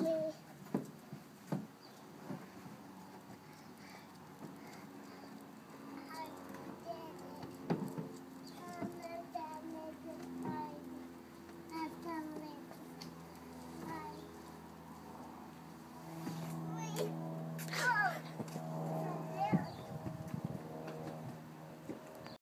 me.